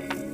Yeah.